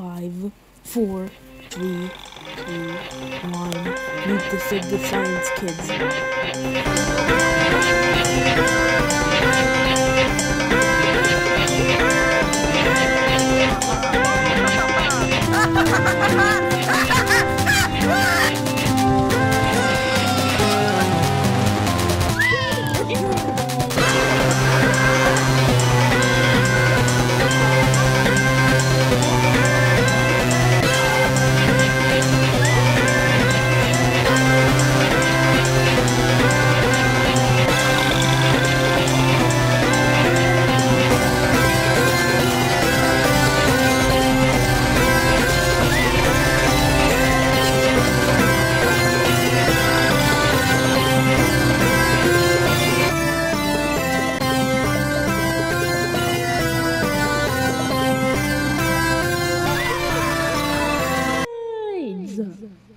Five, four, three, two, one. Meet the Sid the Science Kids. 嗯